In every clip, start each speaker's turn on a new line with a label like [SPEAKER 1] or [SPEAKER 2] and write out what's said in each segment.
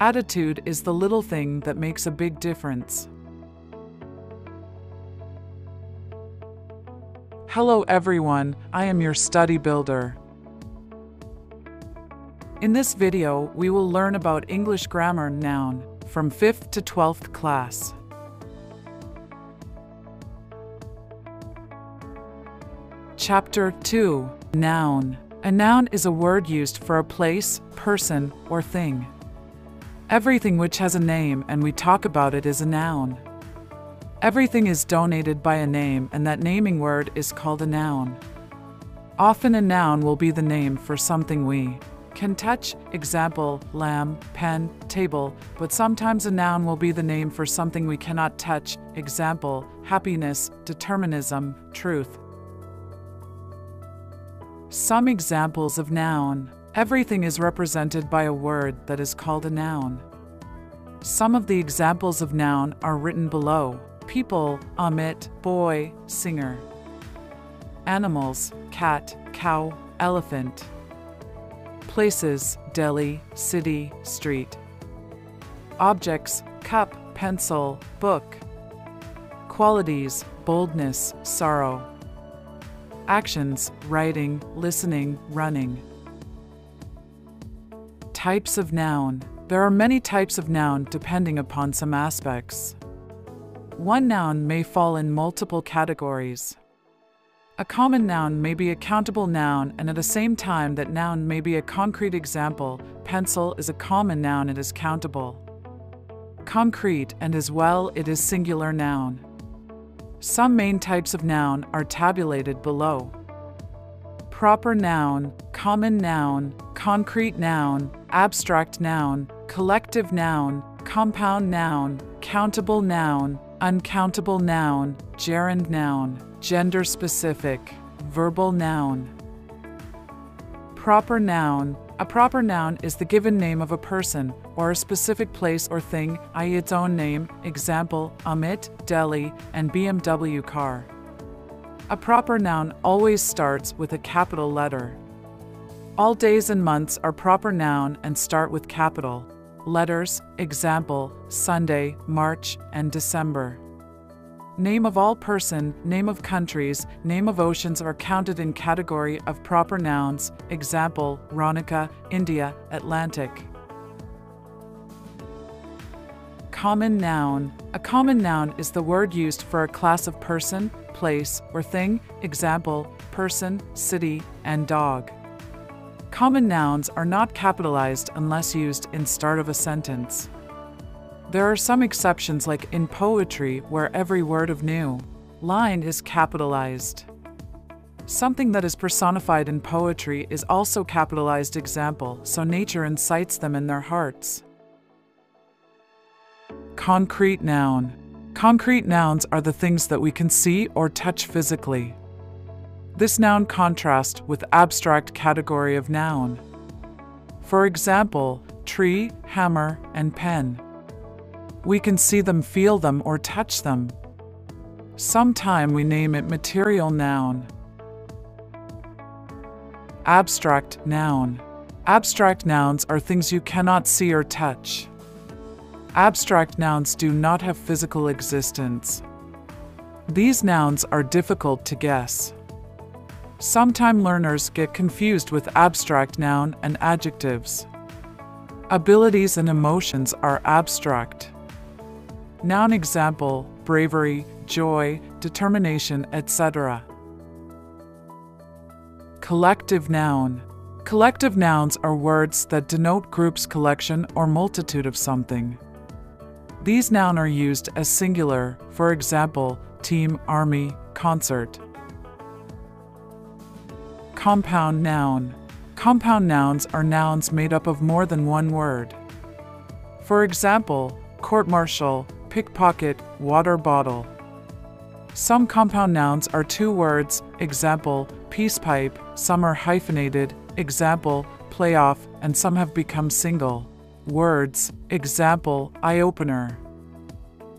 [SPEAKER 1] Attitude is the little thing that makes a big difference. Hello everyone, I am your study builder. In this video, we will learn about English grammar noun from 5th to 12th class. Chapter 2 Noun A noun is a word used for a place, person, or thing. Everything which has a name and we talk about it is a noun. Everything is donated by a name, and that naming word is called a noun. Often a noun will be the name for something we can touch, example, lamb, pen, table, but sometimes a noun will be the name for something we cannot touch, example, happiness, determinism, truth. Some examples of noun. Everything is represented by a word that is called a noun. Some of the examples of noun are written below. People, Amit, boy, singer. Animals, cat, cow, elephant. Places, Delhi, city, street. Objects, cup, pencil, book. Qualities, boldness, sorrow. Actions, writing, listening, running. Types of noun. There are many types of noun depending upon some aspects. One noun may fall in multiple categories. A common noun may be a countable noun, and at the same time, that noun may be a concrete example. Pencil is a common noun, it is countable. Concrete, and as well, it is singular noun. Some main types of noun are tabulated below. Proper noun, common noun, concrete noun, abstract noun, collective noun, compound noun, countable noun, uncountable noun, gerund noun, gender specific, verbal noun. Proper noun. A proper noun is the given name of a person or a specific place or thing, i.e., its own name, example, Amit, Delhi, and BMW car. A proper noun always starts with a capital letter. All days and months are proper noun and start with capital letters, example, Sunday, March, and December. Name of all person, name of countries, name of oceans are counted in category of proper nouns, example, Ronica, India, Atlantic. Common noun. A common noun is the word used for a class of person, place, or thing, example, person, city, and dog. Common nouns are not capitalized unless used in start of a sentence. There are some exceptions like in poetry where every word of new line is capitalized. Something that is personified in poetry is also capitalized example, so nature incites them in their hearts. Concrete noun. Concrete nouns are the things that we can see or touch physically. This noun contrasts with abstract category of noun. For example, tree, hammer, and pen. We can see them, feel them, or touch them. Sometime we name it material noun. Abstract noun. Abstract nouns are things you cannot see or touch. Abstract nouns do not have physical existence. These nouns are difficult to guess. Sometime learners get confused with abstract noun and adjectives. Abilities and emotions are abstract. Noun example, bravery, joy, determination, etc. Collective noun. Collective nouns are words that denote groups collection or multitude of something. These nouns are used as singular, for example, team, army, concert. Compound noun. Compound nouns are nouns made up of more than one word. For example, court martial, pickpocket, water bottle. Some compound nouns are two words, example, peace pipe, some are hyphenated, example, playoff, and some have become single. Words, example, eye opener.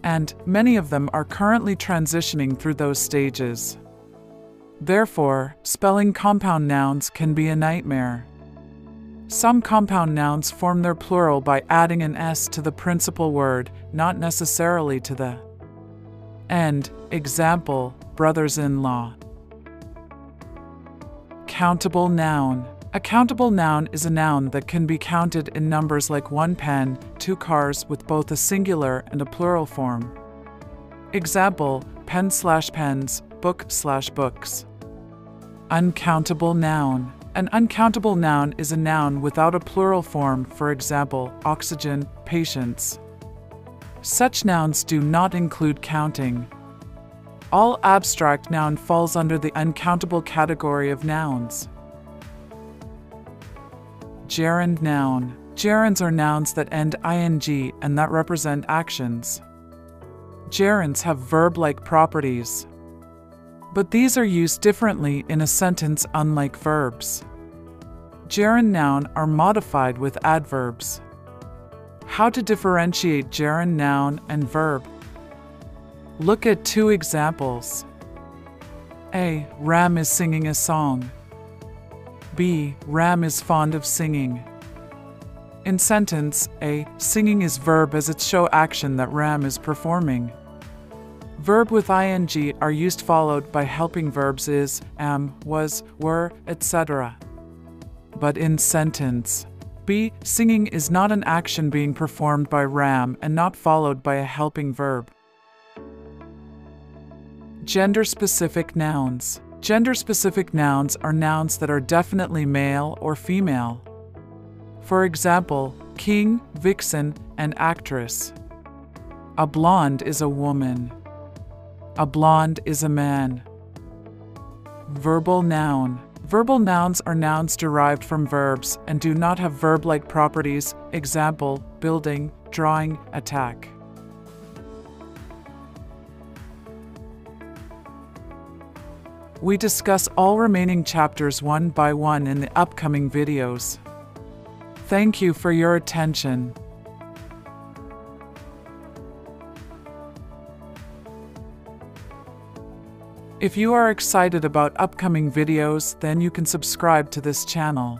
[SPEAKER 1] And many of them are currently transitioning through those stages. Therefore, spelling compound nouns can be a nightmare. Some compound nouns form their plural by adding an s to the principal word, not necessarily to the end. Example brothers in law. Countable noun. A countable noun is a noun that can be counted in numbers like one pen, two cars with both a singular and a plural form. Example pen slash pens, book slash books. Uncountable noun. An uncountable noun is a noun without a plural form, for example, oxygen, patience. Such nouns do not include counting. All abstract noun falls under the uncountable category of nouns. Gerund noun. Gerunds are nouns that end ing and that represent actions. Gerunds have verb like properties. But these are used differently in a sentence, unlike verbs. Gerund noun are modified with adverbs. How to differentiate gerund noun and verb. Look at two examples. A. Ram is singing a song. B. Ram is fond of singing. In sentence A, singing is verb as it show action that Ram is performing. Verb with ing are used followed by helping verbs is, am, was, were, etc. But in sentence B, singing is not an action being performed by Ram and not followed by a helping verb. Gender specific nouns. Gender specific nouns are nouns that are definitely male or female. For example, king, vixen, and actress. A blonde is a woman. A blond is a man. Verbal noun. Verbal nouns are nouns derived from verbs and do not have verb like properties, example, building, drawing, attack. We discuss all remaining chapters one by one in the upcoming videos. Thank you for your attention. If you are excited about upcoming videos, then you can subscribe to this channel.